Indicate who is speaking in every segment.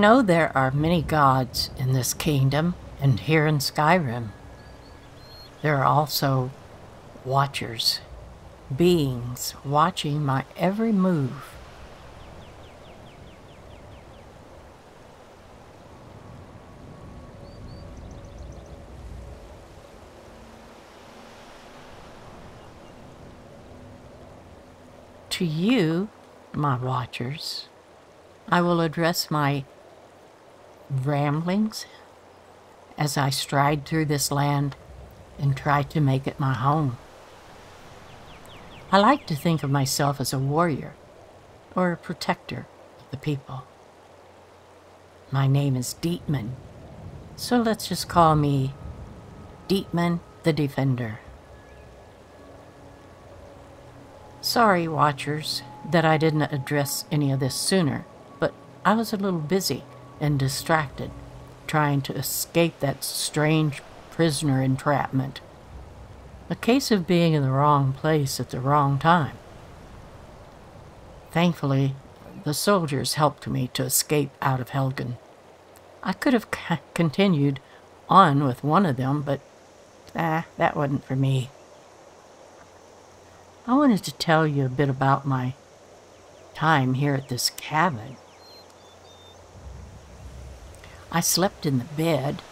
Speaker 1: know there are many gods in this kingdom and here in Skyrim. There are also watchers, beings watching my every move. To you, my watchers, I will address my ramblings as I stride through this land and try to make it my home. I like to think of myself as a warrior or a protector of the people. My name is Deetman, so let's just call me Deetman the Defender. Sorry, watchers, that I didn't address any of this sooner, but I was a little busy and distracted trying to escape that strange prisoner entrapment. A case of being in the wrong place at the wrong time. Thankfully, the soldiers helped me to escape out of Helgen. I could have continued on with one of them, but ah, that wasn't for me. I wanted to tell you a bit about my time here at this cabin. I slept in the bed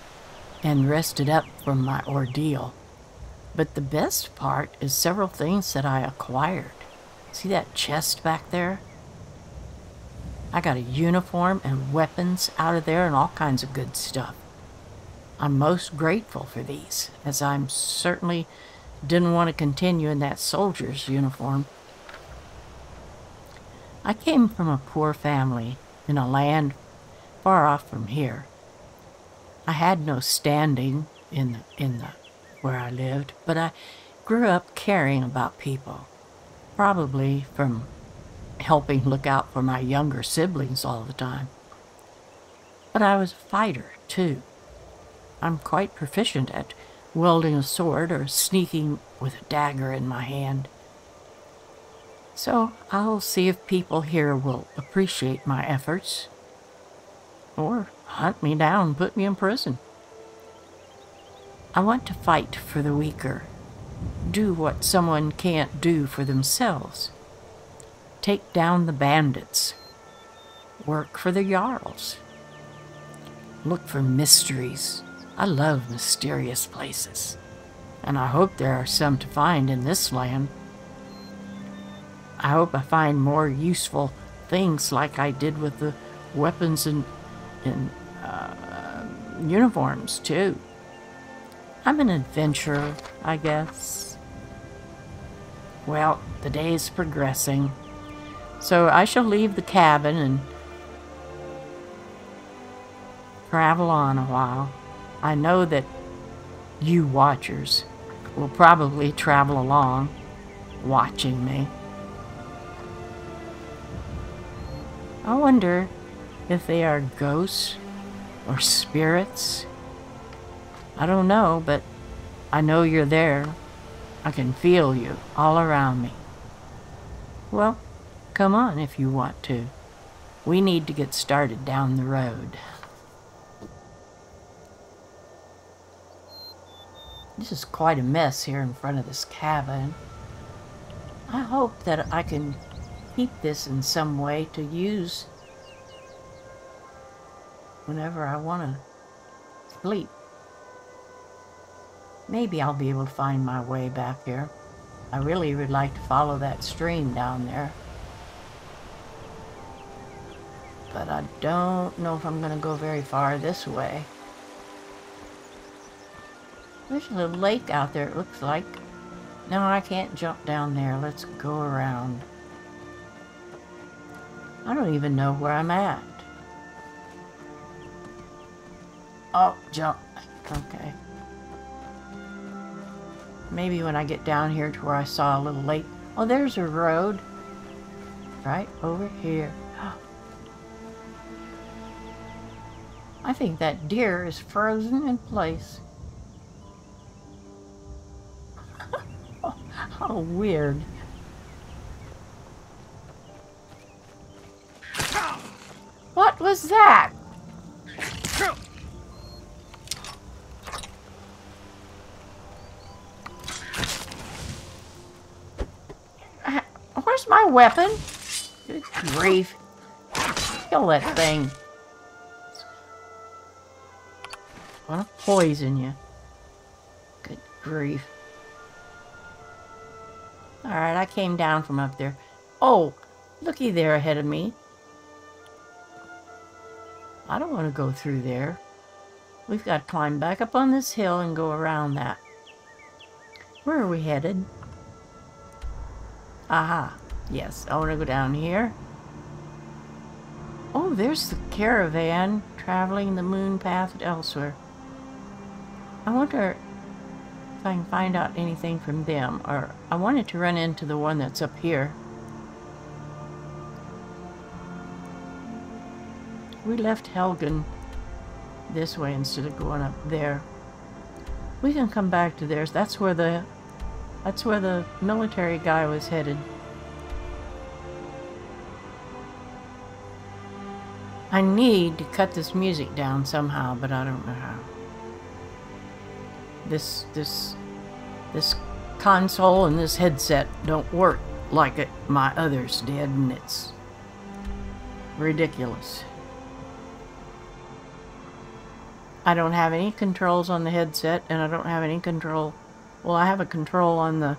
Speaker 1: and rested up from my ordeal. But the best part is several things that I acquired. See that chest back there? I got a uniform and weapons out of there and all kinds of good stuff. I'm most grateful for these, as I'm certainly didn't want to continue in that soldier's uniform. I came from a poor family in a land far off from here. I had no standing in the, in the where I lived, but I grew up caring about people, probably from helping look out for my younger siblings all the time. But I was a fighter, too. I'm quite proficient at wielding a sword or sneaking with a dagger in my hand. So I'll see if people here will appreciate my efforts or hunt me down put me in prison. I want to fight for the weaker, do what someone can't do for themselves, take down the bandits, work for the Jarls, look for mysteries. I love mysterious places, and I hope there are some to find in this land. I hope I find more useful things like I did with the weapons and in uh, uniforms, too. I'm an adventurer, I guess. Well, the day is progressing, so I shall leave the cabin and travel on a while. I know that you watchers will probably travel along, watching me. I wonder if they are ghosts or spirits. I don't know, but I know you're there. I can feel you all around me. Well, come on if you want to. We need to get started down the road. This is quite a mess here in front of this cabin. I hope that I can keep this in some way to use whenever I want to sleep. Maybe I'll be able to find my way back here. I really would like to follow that stream down there. But I don't know if I'm going to go very far this way. There's a little lake out there, it looks like. No, I can't jump down there. Let's go around. I don't even know where I'm at. Oh, jump. Okay. Maybe when I get down here to where I saw a little lake. Oh, there's a road. Right over here. I think that deer is frozen in place. How weird. What was that? Weapon. Good grief. Kill that thing. I want to poison you. Good grief. Alright, I came down from up there. Oh, looky there ahead of me. I don't want to go through there. We've got to climb back up on this hill and go around that. Where are we headed? Aha. Yes, I want to go down here. Oh, there's the caravan traveling the moon path Elsweyr. I wonder if I can find out anything from them, or I wanted to run into the one that's up here. We left Helgen this way instead of going up there. We can come back to theirs. That's where the that's where the military guy was headed. I need to cut this music down somehow, but I don't know how. This this this console and this headset don't work like it, my others did, and it's ridiculous. I don't have any controls on the headset, and I don't have any control... Well, I have a control on the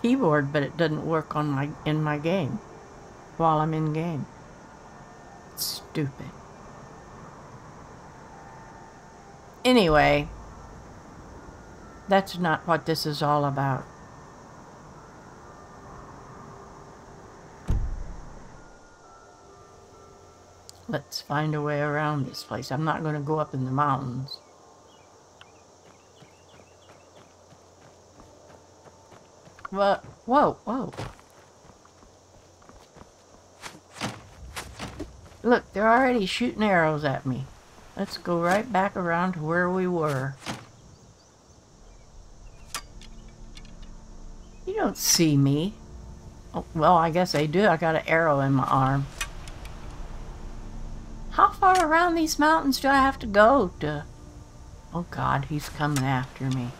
Speaker 1: keyboard, but it doesn't work on my in my game while I'm in game. Stupid. Anyway, that's not what this is all about. Let's find a way around this place. I'm not going to go up in the mountains. What? Whoa, whoa. Look, they're already shooting arrows at me. Let's go right back around to where we were. You don't see me. Oh, well, I guess I do. I got an arrow in my arm. How far around these mountains do I have to go to... Oh god, he's coming after me.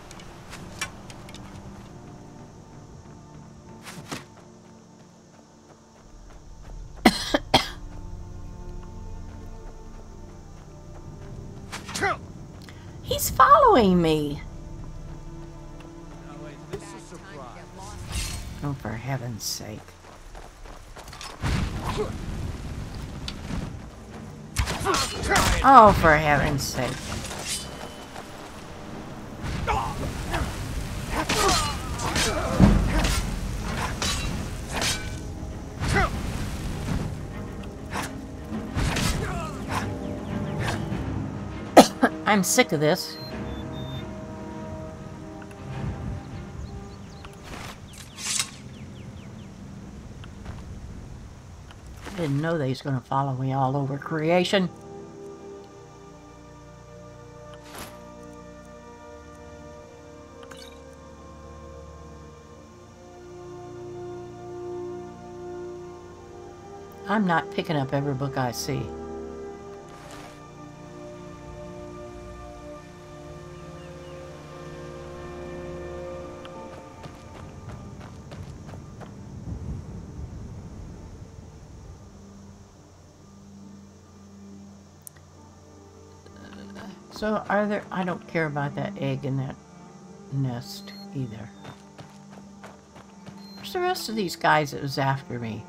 Speaker 1: Following me. Oh, for heaven's sake. Oh, for heaven's sake. I'm sick of this. Know they was going to follow me all over creation. I'm not picking up every book I see. So are there, I don't care about that egg in that nest either. Where's the rest of these guys that was after me?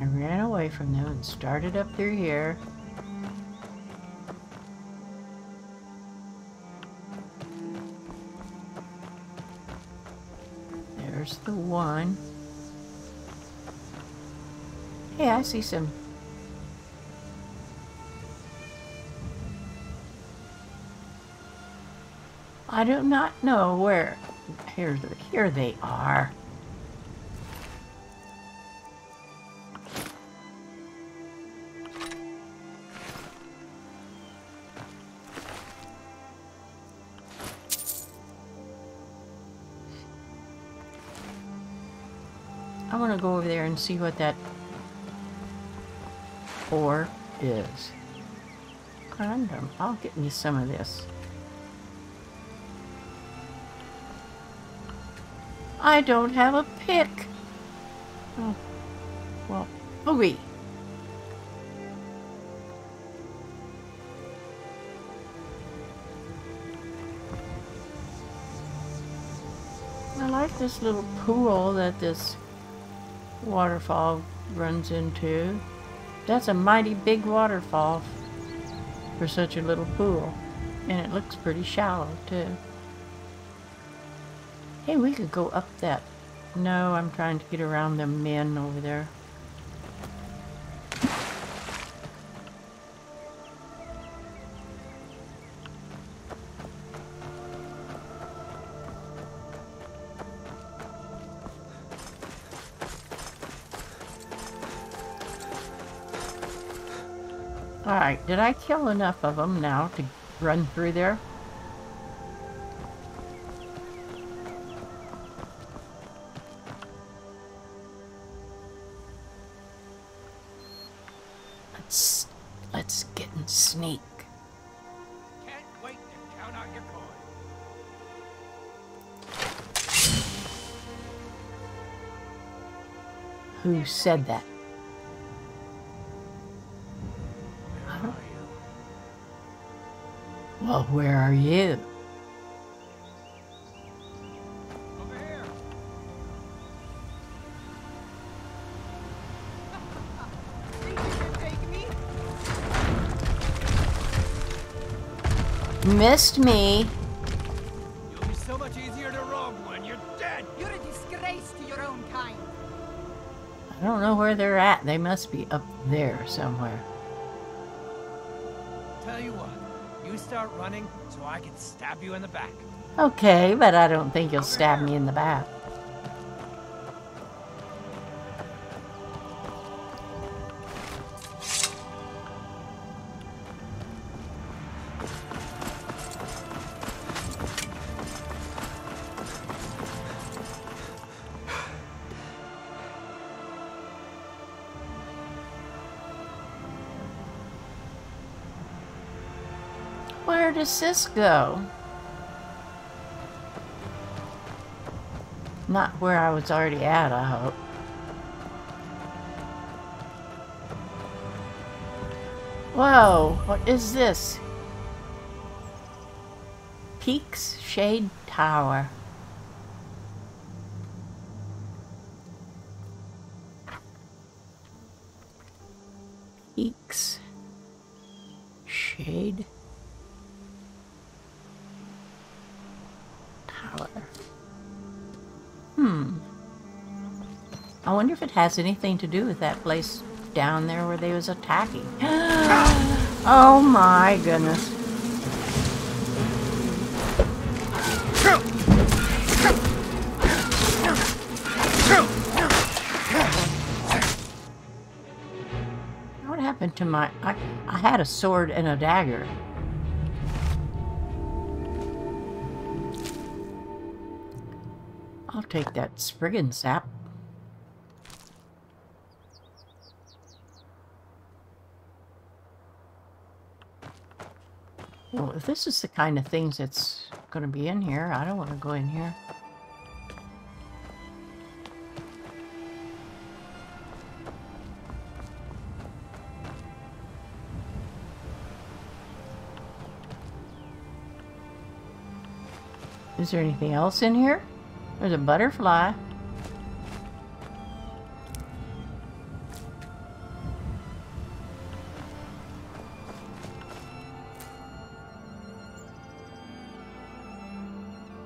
Speaker 1: I ran away from them and started up through here. There's the one. Hey, I see some I do not know where. Here, here they are. I want to go over there and see what that ore is. Corundum. I'll get me some of this. I don't have a pick. Oh, well, hooey. I like this little pool that this waterfall runs into. That's a mighty big waterfall for such a little pool. And it looks pretty shallow, too. Hey, we could go up that. No, I'm trying to get around the men over there. Alright, did I kill enough of them now to run through there? Let's let's get and sneak.
Speaker 2: Can't wait to count out your coin.
Speaker 1: Who said that? Well, where are you?
Speaker 2: Over here.
Speaker 3: Think you can take me?
Speaker 1: Missed me.
Speaker 2: You'll be so much easier to rob when you're dead.
Speaker 3: You're a disgrace to your own kind.
Speaker 1: I don't know where they're at. They must be up there somewhere.
Speaker 2: Tell you what, you start running so I can stab you in the back.
Speaker 1: Okay, but I don't think you'll stab me in the back. Does this go? Not where I was already at, I hope. Whoa, what is this? Peaks Shade Tower. Peaks Shade Hmm. I wonder if it has anything to do with that place down there where they was attacking. oh my goodness. What happened to my... I, I had a sword and a dagger. Take that Spriggan sap. Well, if this is the kind of things that's going to be in here, I don't want to go in here. Is there anything else in here? There's a butterfly.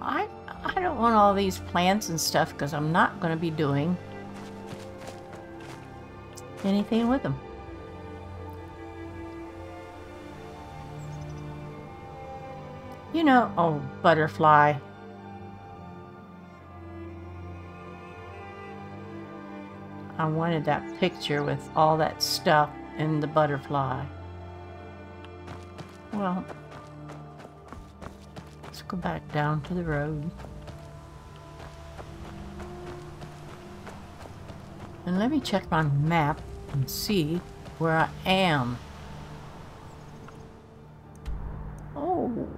Speaker 1: I I don't want all these plants and stuff because I'm not going to be doing anything with them. You know, oh, butterfly. I wanted that picture with all that stuff and the butterfly. Well, let's go back down to the road. And let me check my map and see where I am. Oh,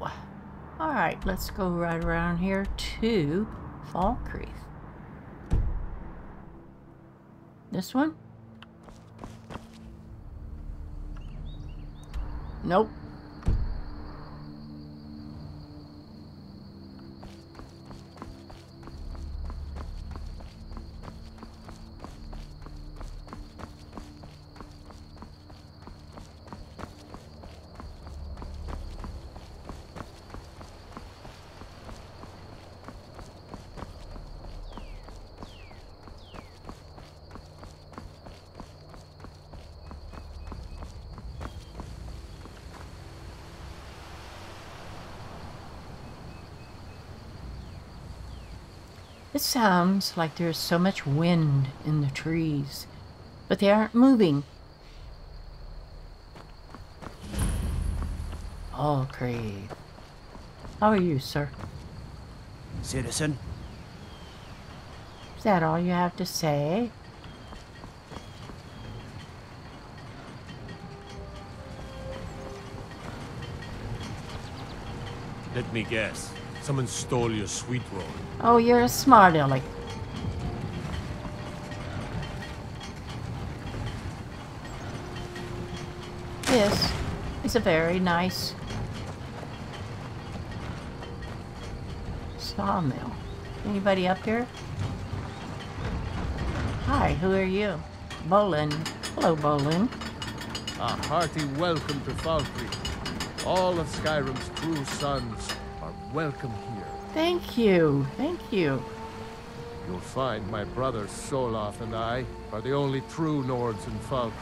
Speaker 1: all right, let's go right around here to Falkreath. This one? Nope. It sounds like there's so much wind in the trees, but they aren't moving. Falkreath. How are you, sir?
Speaker 2: Citizen,
Speaker 1: Is that all you have to say?
Speaker 4: Let me guess. Someone stole your sweet roll.
Speaker 1: Oh, you're a smart aleck. This is a very nice sawmill. Anybody up here? Hi, who are you? Bolin. Hello, Bolin.
Speaker 5: A hearty welcome to Falkreath. All of Skyrim's true sons are welcome here.
Speaker 1: Thank you. Thank you.
Speaker 5: You'll find my brother Solaf and I are the only true Nords in Falkreath.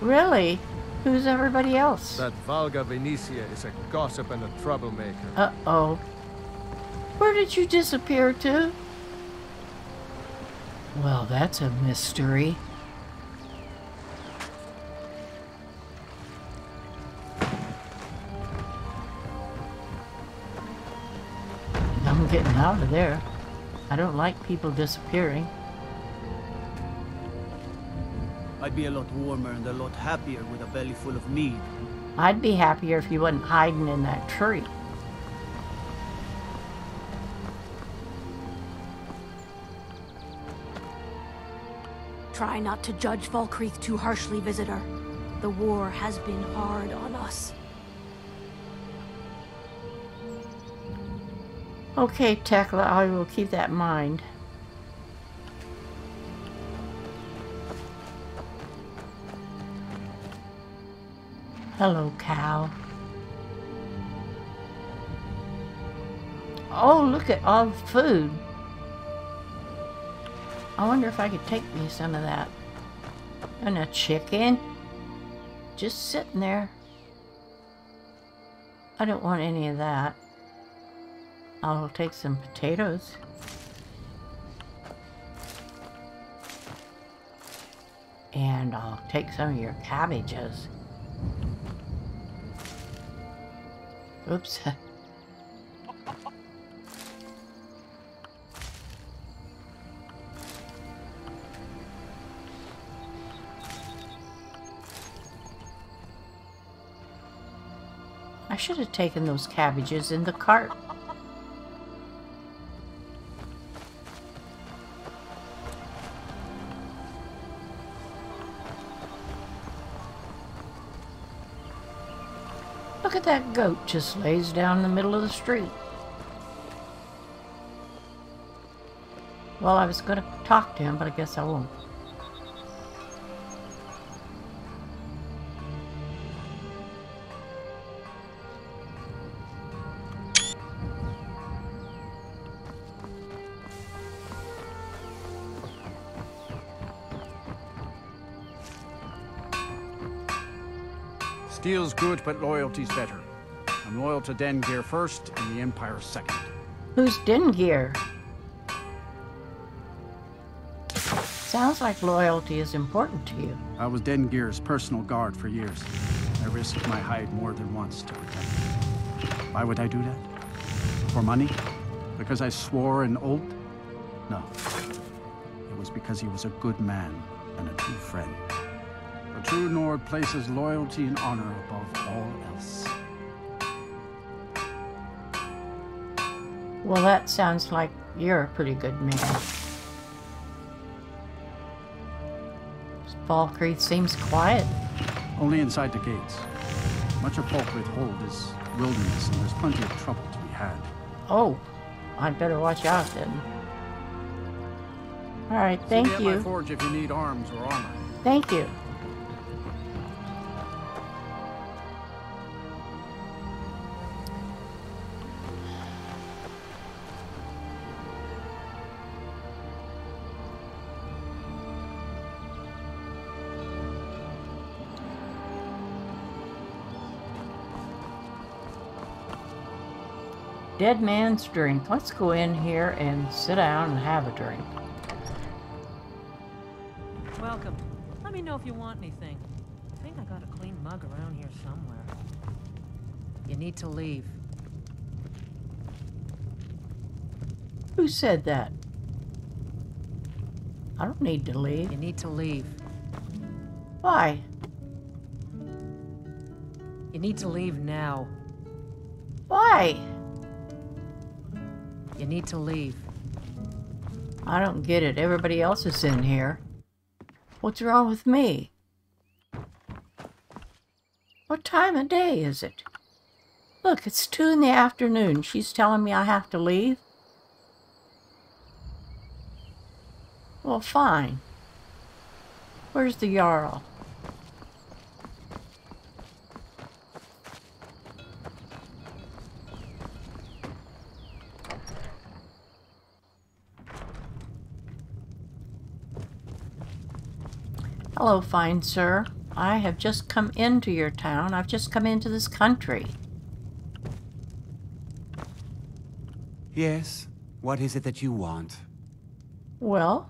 Speaker 1: Really? Who's everybody else?
Speaker 5: That Valga Vinicia is a gossip and a troublemaker.
Speaker 1: Uh-oh. Where did you disappear to? Well, that's a mystery. Getting out of there. I don't like people disappearing.
Speaker 6: I'd be a lot warmer and a lot happier with a belly full of mead.
Speaker 1: I'd be happier if you wasn't hiding in that tree.
Speaker 7: Try not to judge Falkreath too harshly, visitor. The war has been hard on us.
Speaker 1: Okay, Tekla, I will keep that in mind. Hello, cow. Oh, look at all the food. I wonder if I could take me some of that. And a chicken. Just sitting there. I don't want any of that. I'll take some potatoes. And I'll take some of your cabbages. Oops. I should have taken those cabbages in the cart. Goat just lays down in the middle of the street. Well, I was going to talk to him, but I guess I won't.
Speaker 8: Steel's good, but loyalty's better. I'm loyal to Dengeir first and the Empire second.
Speaker 1: Who's Dingir? Sounds like loyalty is important to you.
Speaker 8: I was Dengeir's personal guard for years. I risked my hide more than once to protect him. Why would I do that? For money? Because I swore an oath? No. It was because he was a good man and a true friend. A true Nord places loyalty and honor above all else.
Speaker 1: Well, that sounds like you're a pretty good man. Falkreath seems quiet.
Speaker 8: Only inside the gates. Much of Falkreath Hold is wilderness, and there's plenty of trouble to be had.
Speaker 1: Oh, I'd better watch out then. All right, thank
Speaker 8: me at my
Speaker 1: you.
Speaker 8: forge if you need arms or armor.
Speaker 1: Thank you. Dead man's drink. Let's go in here and sit down and have a drink.
Speaker 9: Welcome. Let me know if you want anything. I think I got a clean mug around here somewhere. You need to leave.
Speaker 1: Who said that? I don't need to leave.
Speaker 9: You need to leave.
Speaker 1: Why?
Speaker 9: You need to leave now.
Speaker 1: Why?
Speaker 9: You need to leave.
Speaker 1: I don't get it. Everybody else is in here. What's wrong with me? What time of day is it? Look, it's two in the afternoon. She's telling me I have to leave? Well, fine. Where's the Jarl? Hello, fine sir. I have just come into your town. I've just come into this country.
Speaker 10: Yes? What is it that you want?
Speaker 1: Well,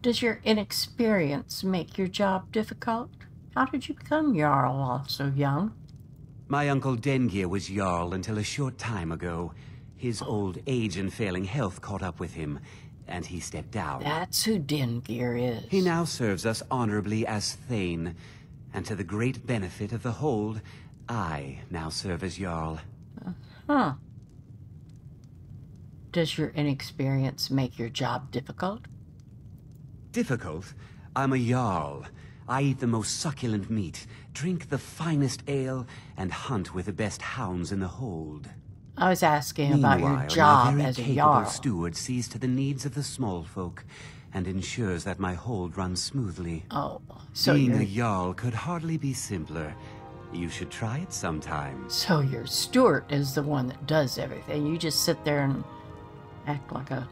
Speaker 1: does your inexperience make your job difficult? How did you become Jarl while so young?
Speaker 10: My uncle Dengeir was Jarl until a short time ago. His old age and failing health caught up with him, and he stepped down.
Speaker 1: That's who Dengeir is.
Speaker 10: He now serves us honorably as Thane, and to the great benefit of the Hold, I now serve as Jarl.
Speaker 1: Huh. Does your inexperience make your job difficult?
Speaker 10: Difficult? I'm a Jarl. I eat the most succulent meat, drink the finest ale, and hunt with the best hounds in the Hold.
Speaker 1: I was asking about your job as a Jarl.
Speaker 10: steward sees to the needs of the small folk and ensures that my hold runs smoothly.
Speaker 1: Oh, so
Speaker 10: Being
Speaker 1: you're,
Speaker 10: a Jarl could hardly be simpler. You should try it sometime.
Speaker 1: so your steward is the one that does everything. You just sit there and act like a,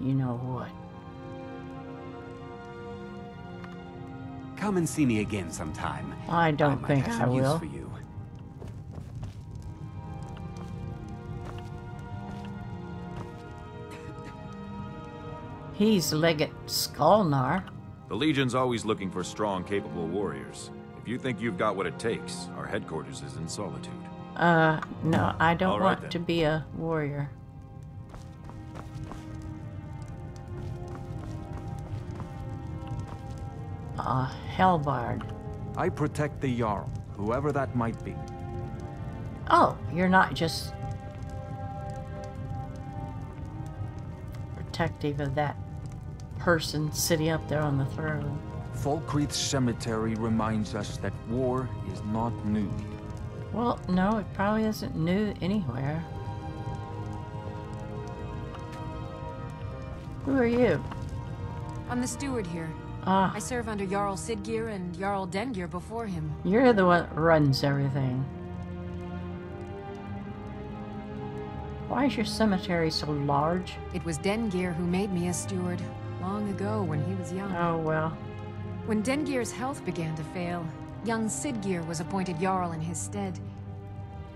Speaker 1: you know what.
Speaker 10: Come and see me again sometime.
Speaker 1: I don't
Speaker 10: might
Speaker 1: think I will. He's Legate Skalnar.
Speaker 11: The Legion's always looking for strong, capable warriors. If you think you've got what it takes, our headquarters is in Solitude.
Speaker 1: Uh, no, I don't
Speaker 11: All right,
Speaker 1: want
Speaker 11: then.
Speaker 1: to be a warrior. A Hellbard.
Speaker 12: I protect the Jarl, whoever that might be.
Speaker 1: Oh, you're not just protective of that person sitting up there on the throne.
Speaker 12: Falkreath Cemetery reminds us that war is not new.
Speaker 1: Well, no, it probably isn't new anywhere. Who are you?
Speaker 13: I'm the steward here.
Speaker 1: Ah,
Speaker 13: I serve under Jarl Siddgeir and Jarl Dengeir before him.
Speaker 1: you're the one that runs everything. Why is your cemetery so large?
Speaker 13: It was Dengeir who made me a steward, long ago when he was young.
Speaker 1: Oh, well.
Speaker 13: When Dengeir's health began to fail, young Siddgeir was appointed Jarl in his stead.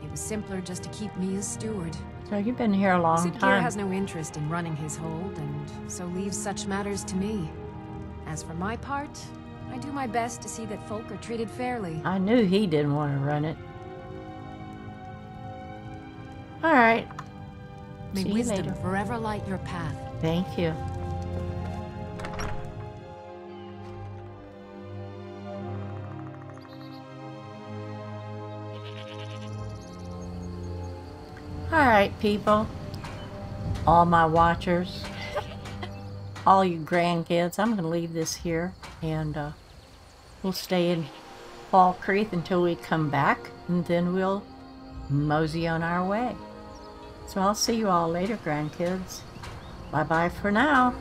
Speaker 13: It was simpler just to keep me as steward.
Speaker 1: So you've been here a long
Speaker 13: Siddgeir
Speaker 1: time.
Speaker 13: has no interest in running his hold, and so leaves such matters to me. As for my part, I do my best to see that folk are treated fairly.
Speaker 1: I knew he didn't want to run it. All right.
Speaker 13: May
Speaker 1: See
Speaker 13: wisdom forever light your path.
Speaker 1: Thank you. Right, people. All my watchers. all you grandkids, I'm going to leave this here and uh, we'll stay in Falkreath until we come back and then we'll mosey on our way. So I'll see you all later, grandkids. Bye bye for now.